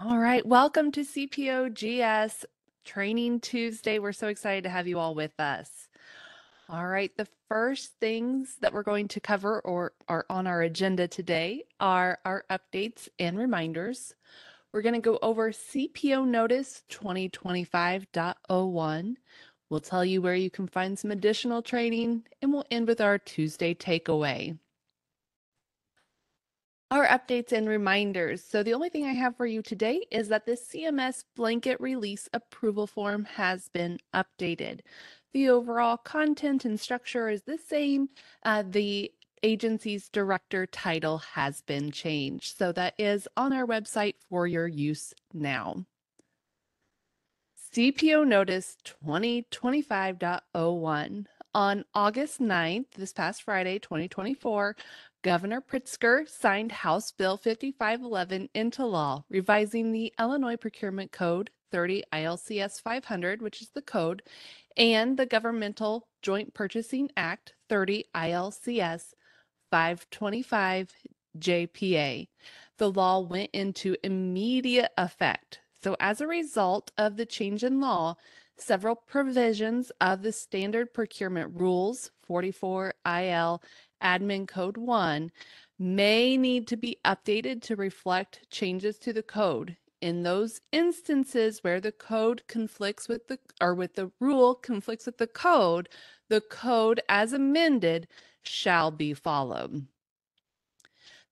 All right, welcome to CPO GS Training Tuesday. We're so excited to have you all with us. All right, the first things that we're going to cover or are on our agenda today are our updates and reminders. We're going to go over CPO Notice 2025.01. We'll tell you where you can find some additional training, and we'll end with our Tuesday takeaway our updates and reminders. So the only thing I have for you today is that this CMS blanket release approval form has been updated. The overall content and structure is the same. Uh, the agency's director title has been changed. So that is on our website for your use now. CPO Notice 2025.01. On August 9th, this past Friday, 2024, Governor Pritzker signed House Bill 5511 into law, revising the Illinois Procurement Code 30 ILCS 500, which is the code, and the Governmental Joint Purchasing Act 30 ILCS 525 JPA. The law went into immediate effect. So, as a result of the change in law, several provisions of the standard procurement rules 44 IL admin code 1 may need to be updated to reflect changes to the code. In those instances where the code conflicts with the or with the rule conflicts with the code the code as amended shall be followed.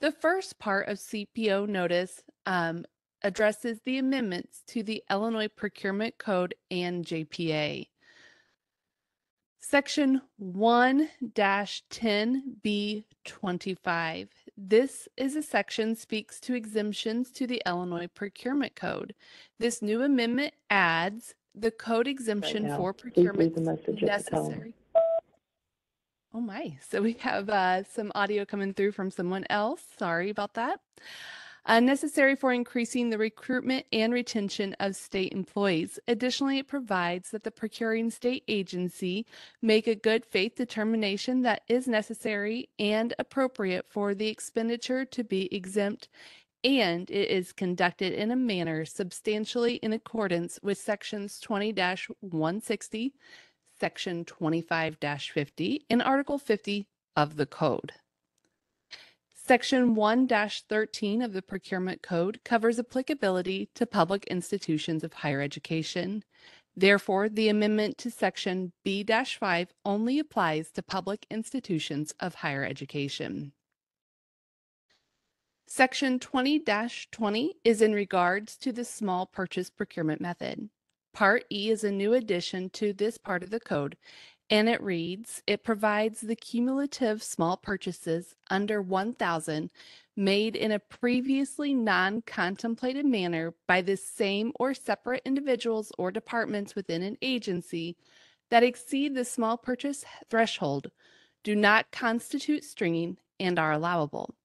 The first part of cpo notice um, addresses the amendments to the illinois procurement code and jpa Section 1 10B25. This is a section speaks to exemptions to the Illinois Procurement Code. This new amendment adds the code exemption now. for procurement the message at the tone. necessary. Oh my, so we have uh, some audio coming through from someone else. Sorry about that uh, necessary for increasing the recruitment and retention of state employees. Additionally, it provides that the procuring state agency make a good faith determination that is necessary and appropriate for the expenditure to be exempt and it is conducted in a manner substantially in accordance with sections 20 160, section 25 50, and article 50 of the code. Section 1 13 of the Procurement Code covers applicability to public institutions of higher education. Therefore, the amendment to Section B 5 only applies to public institutions of higher education. Section 20 20 is in regards to the small purchase procurement method. Part E is a new addition to this part of the code and it reads it provides the cumulative small purchases under 1000 made in a previously non-contemplated manner by the same or separate individuals or departments within an agency that exceed the small purchase threshold do not constitute stringing and are allowable.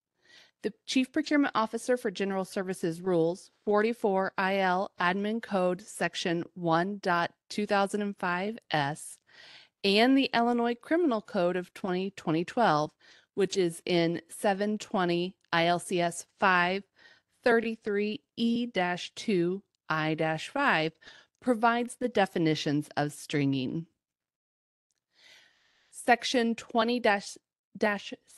The Chief Procurement Officer for General Services Rules 44 IL Admin Code Section 1.2005S and the Illinois Criminal Code of 20, 2012, which is in 720 ILCS 533E 2 I 5, provides the definitions of stringing. Section 20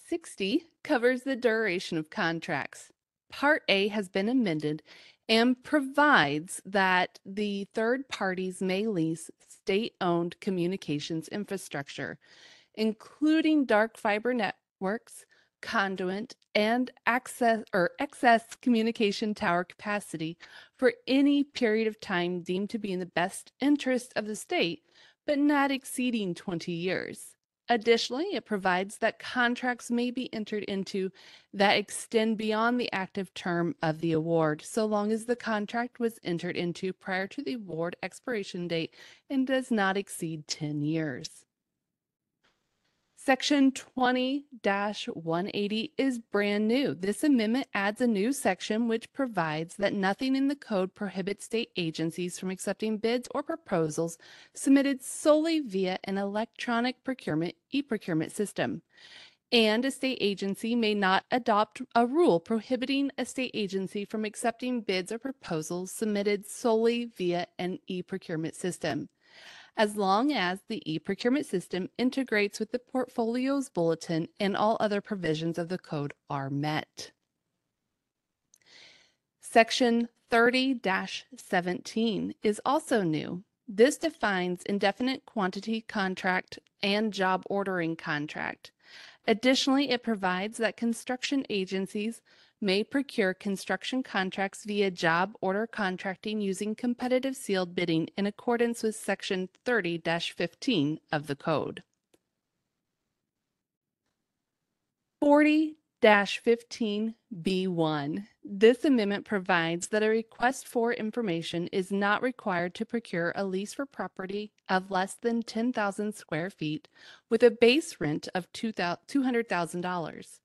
60 covers the duration of contracts. Part A has been amended and provides that the third parties may lease state owned communications infrastructure, including dark fiber networks, conduit, and access or excess communication tower capacity for any period of time deemed to be in the best interest of the state, but not exceeding 20 years. Additionally, it provides that contracts may be entered into that extend beyond the active term of the award, so long as the contract was entered into prior to the award expiration date and does not exceed 10 years. Section 20 180 is brand new. This amendment adds a new section which provides that nothing in the code prohibits state agencies from accepting bids or proposals submitted solely via an electronic procurement e procurement system. and a state agency may not adopt a rule prohibiting a state agency from accepting bids or proposals submitted solely via an e-procurement system, as long as the e-procurement system integrates with the portfolio's bulletin and all other provisions of the code are met. Section 30-17 is also new. This defines indefinite quantity contract and job ordering contract. Additionally, it provides that construction agencies may procure construction contracts via job order contracting using competitive sealed bidding in accordance with Section 30-15 of the Code. 40-15B1. This amendment provides that a request for information is not required to procure a lease for property of less than 10,000 square feet with a base rent of $200,000.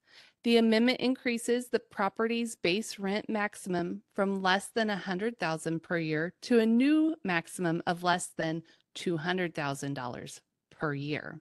The amendment increases the property's base rent maximum from less than 100,000 per year to a new maximum of less than $200,000 per year.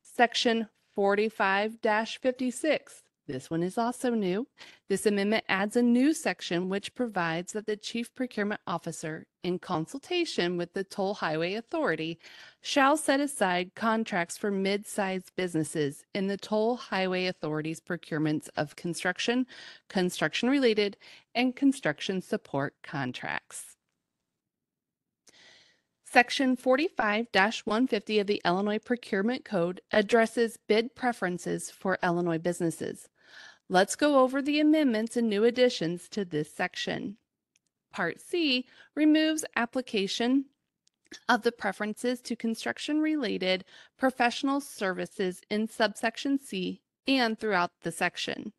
Section 45-56. This one is also new. This amendment adds a new section which provides that the Chief Procurement Officer, in consultation with the Toll Highway Authority, shall set aside contracts for mid-sized businesses in the Toll Highway Authority's procurements of construction, construction-related, and construction support contracts. Section 45-150 of the Illinois Procurement Code addresses bid preferences for Illinois businesses. Let's go over the amendments and new additions to this section. Part C removes application of the preferences to construction-related professional services in subsection C and throughout the section.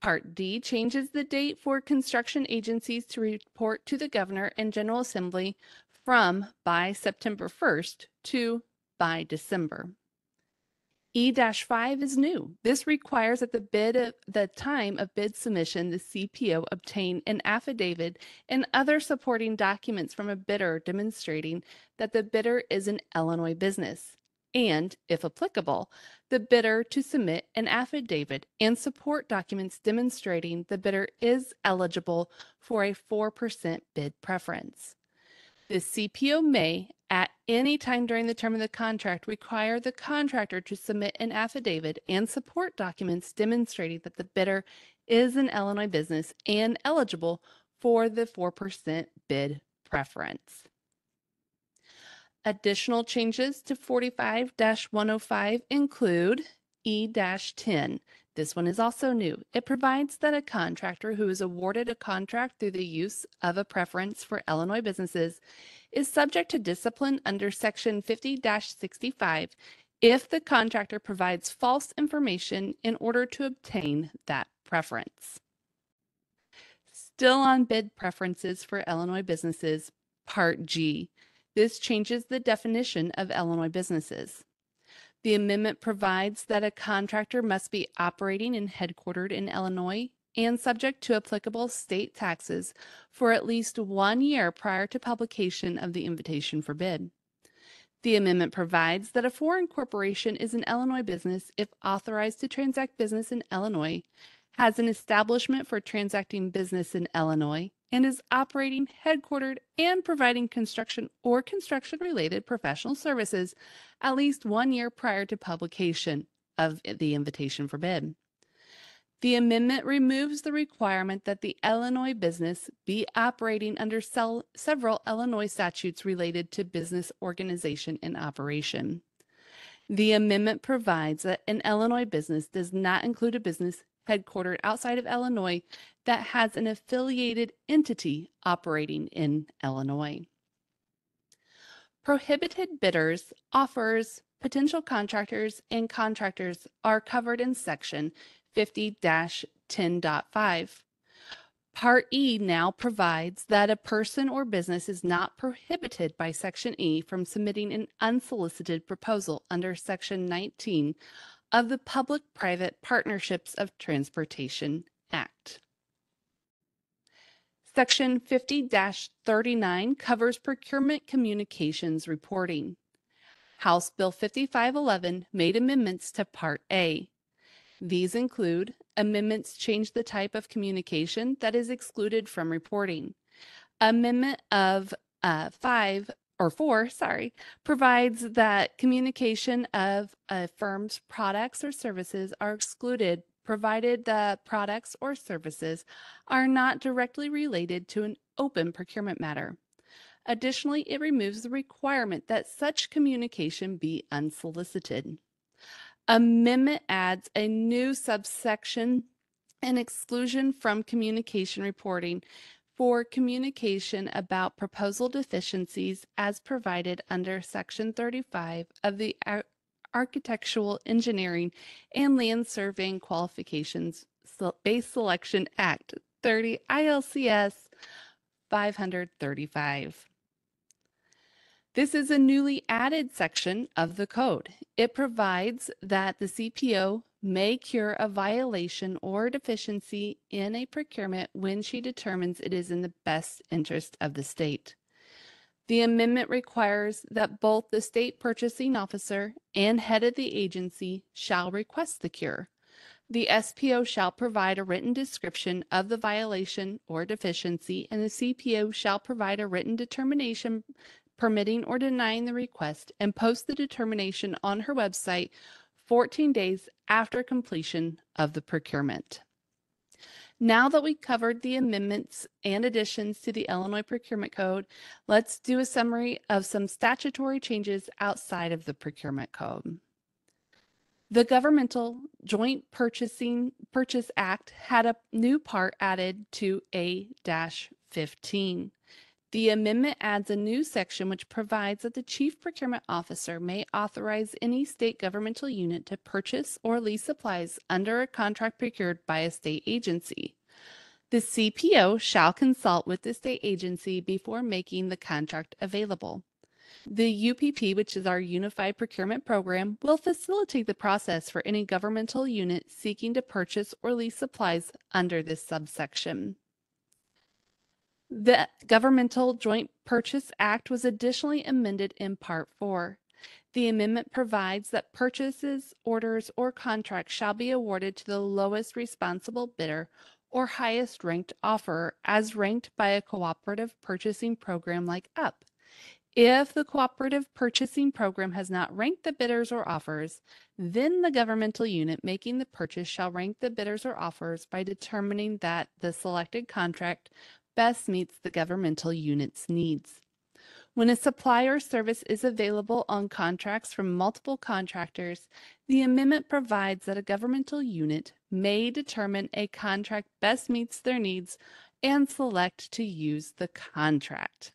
Part D changes the date for construction agencies to report to the Governor and General Assembly from by September 1st to by December. E-5 is new. This requires at the bid of the time of bid submission, the CPO obtain an affidavit and other supporting documents from a bidder demonstrating that the bidder is an Illinois business. And, if applicable, the bidder to submit an affidavit and support documents demonstrating the bidder is eligible for a 4% bid preference. The CPO may, any time during the term of the contract, require the contractor to submit an affidavit and support documents demonstrating that the bidder is an Illinois business and eligible for the 4% bid preference. Additional changes to 45-105 include E-10. This one is also new. It provides that a contractor who is awarded a contract through the use of a preference for Illinois businesses is subject to discipline under Section 50-65 if the contractor provides false information in order to obtain that preference. Still on bid preferences for Illinois businesses, Part G. This changes the definition of Illinois businesses. The amendment provides that a contractor must be operating and headquartered in Illinois and subject to applicable state taxes for at least one year prior to publication of the invitation for bid. The amendment provides that a foreign corporation is an Illinois business if authorized to transact business in Illinois, has an establishment for transacting business in Illinois, and is operating, headquartered, and providing construction or construction related professional services at least one year prior to publication of the invitation for bid. The amendment removes the requirement that the Illinois business be operating under several Illinois statutes related to business organization and operation. The amendment provides that an Illinois business does not include a business headquartered outside of Illinois that has an affiliated entity operating in Illinois. Prohibited bidders, offers, potential contractors, and contractors are covered in Section 50-10.5. Part E now provides that a person or business is not prohibited by Section E from submitting an unsolicited proposal under Section 19 of the Public-Private Partnerships of Transportation Act. Section 50-39 covers procurement communications reporting. House Bill 5511 made amendments to Part A. These include amendments change the type of communication that is excluded from reporting. Amendment of uh, five or four, sorry, provides that communication of a firm's products or services are excluded provided the products or services are not directly related to an open procurement matter. Additionally, it removes the requirement that such communication be unsolicited. Amendment adds a new subsection and exclusion from communication reporting for communication about proposal deficiencies as provided under Section 35 of the Ar- Architectural Engineering and Land Surveying Qualifications Base Selection Act 30 ILCS 535. This is a newly added section of the code. It provides that the CPO may cure a violation or deficiency in a procurement when she determines it is in the best interest of the state. The amendment requires that both the state purchasing officer and head of the agency shall request the cure. The SPO shall provide a written description of the violation or deficiency, and the CPO shall provide a written determination permitting or denying the request and post the determination on her website 14 days after completion of the procurement. Now that we covered the amendments and additions to the Illinois Procurement Code, let's do a summary of some statutory changes outside of the Procurement Code. The Governmental Joint Purchasing Purchase Act had a new part added to A-15. The amendment adds a new section which provides that the Chief Procurement Officer may authorize any state governmental unit to purchase or lease supplies under a contract procured by a state agency. The CPO shall consult with the state agency before making the contract available. The UPP, which is our Unified Procurement Program, will facilitate the process for any governmental unit seeking to purchase or lease supplies under this subsection. The Governmental Joint Purchase Act was additionally amended in Part 4. The amendment provides that purchases, orders, or contracts shall be awarded to the lowest responsible bidder or highest ranked offerer as ranked by a cooperative purchasing program like UP. If the cooperative purchasing program has not ranked the bidders or offers, then the governmental unit making the purchase shall rank the bidders or offers by determining that the selected contract best meets the governmental unit's needs. When a supply or service is available on contracts from multiple contractors, the amendment provides that a governmental unit may determine a contract best meets their needs and select to use the contract.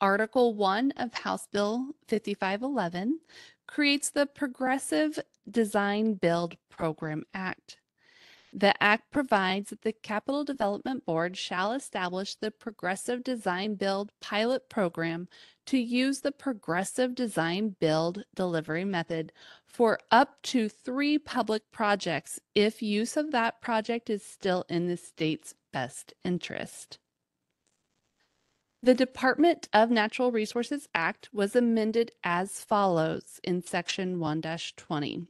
Article 1 of House Bill 5511 creates the Progressive Design Build Program Act. The Act provides that the Capital Development Board shall establish the Progressive Design Build Pilot Program to use the Progressive Design Build delivery method for up to three public projects if use of that project is still in the state's best interest. The Department of Natural Resources Act was amended as follows in Section 1 20.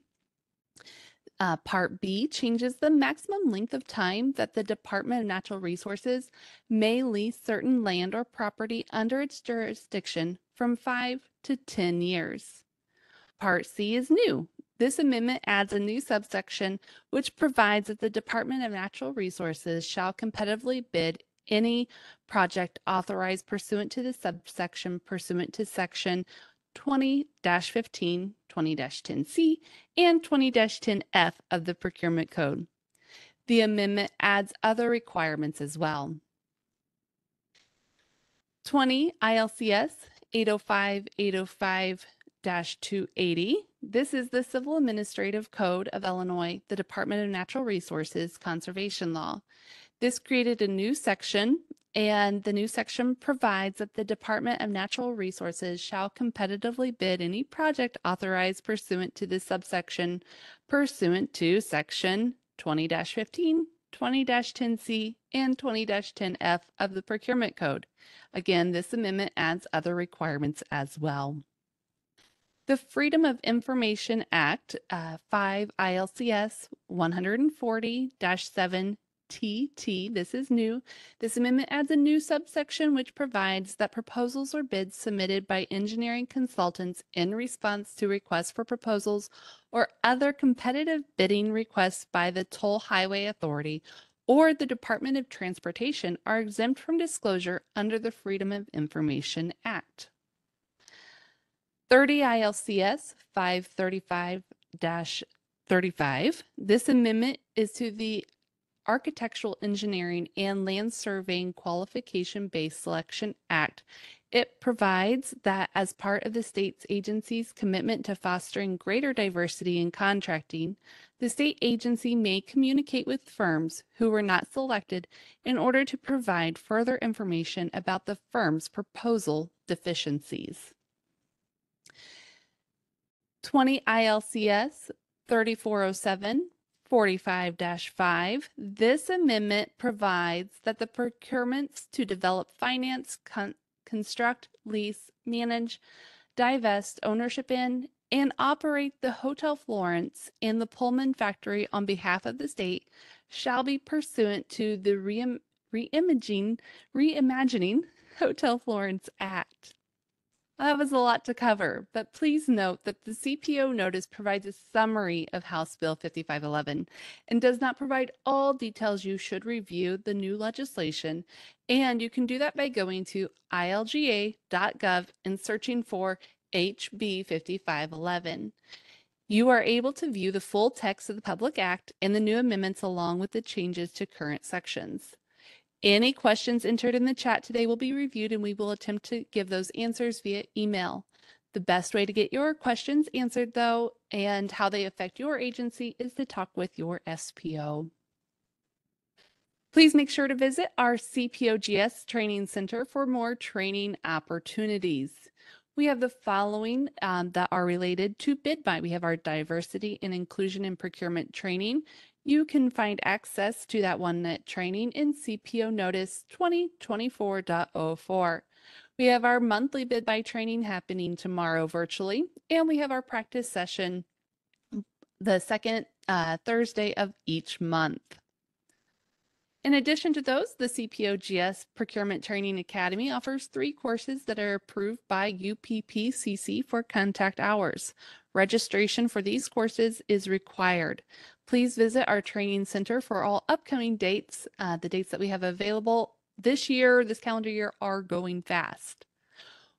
Uh, Part B changes the maximum length of time that the Department of Natural Resources may lease certain land or property under its jurisdiction from five to 10 years. Part C is new. This amendment adds a new subsection which provides that the Department of Natural Resources shall competitively bid any project authorized pursuant to the subsection pursuant to section 20-15, 20-10C, and 20-10F of the Procurement Code. The amendment adds other requirements as well. 20 ILCS 805-805-280. This is the Civil Administrative Code of Illinois, the Department of Natural Resources Conservation Law. This created a new section and the new section provides that the Department of Natural Resources shall competitively bid any project authorized pursuant to this subsection pursuant to section 20-15, 20-10C, and 20-10F of the Procurement Code. Again, this amendment adds other requirements as well. The Freedom of Information Act, uh, 5 ILCS 140-7 TT. This is new. This amendment adds a new subsection which provides that proposals or bids submitted by engineering consultants in response to requests for proposals or other competitive bidding requests by the Toll Highway Authority or the Department of Transportation are exempt from disclosure under the Freedom of Information Act. 30 ILCS 535 35. This amendment is to the Architectural Engineering and Land Surveying Qualification Based Selection Act. It provides that as part of the state's agency's commitment to fostering greater diversity in contracting, the state agency may communicate with firms who were not selected in order to provide further information about the firm's proposal deficiencies. 20 ILCS 3407 45-5. This amendment provides that the procurements to develop, finance, con- construct, lease, manage, divest, ownership in, and operate the Hotel Florence and the Pullman factory on behalf of the state shall be pursuant to the reimaging, reimagining Hotel Florence Act. That was a lot to cover, but please note that the CPO notice provides a summary of House Bill 5511 and does not provide all details you should review the new legislation. And you can do that by going to ilga.gov and searching for HB 5511. You are able to view the full text of the Public Act and the new amendments along with the changes to current sections. Any questions entered in the chat today will be reviewed and we will attempt to give those answers via email. The best way to get your questions answered, though, and how they affect your agency is to talk with your SPO. Please make sure to visit our CPOGS Training Center for more training opportunities. We have the following um, that are related to BidBuy. We have our diversity and inclusion in procurement training. You can find access to that OneNet training in CPO Notice 2024.04. We have our monthly BidBuy training happening tomorrow virtually, and we have our practice session the second uh, Thursday of each month. In addition to those, the CPOGS Procurement Training Academy offers three courses that are approved by UPPCC for contact hours. Registration for these courses is required. Please visit our training center for all upcoming dates. Uh, the dates that we have available this year, this calendar year, are going fast.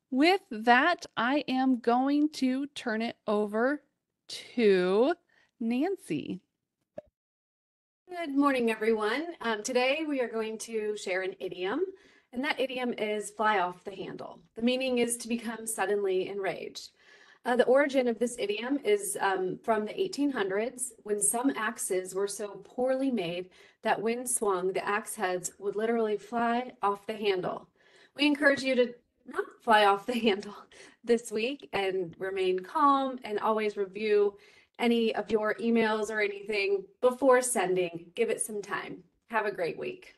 With that, I am going to turn it over to Nancy. Good morning, everyone. Um, today we are going to share an idiom, and that idiom is fly off the handle. The meaning is to become suddenly enraged. Uh, the origin of this idiom is um, from the 1800s when some axes were so poorly made that when swung, the axe heads would literally fly off the handle. We encourage you to not fly off the handle this week and remain calm and always review any of your emails or anything before sending. Give it some time. Have a great week.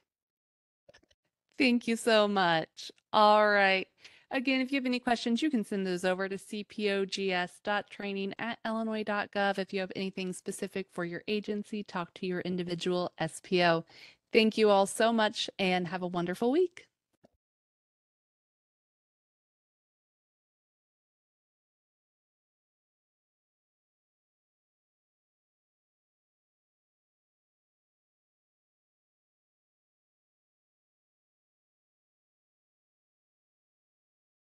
Thank you so much. All right. Again, if you have any questions, you can send those over to cpogs.training at illinois.gov. If you have anything specific for your agency, talk to your individual SPO. Thank you all so much and have a wonderful week.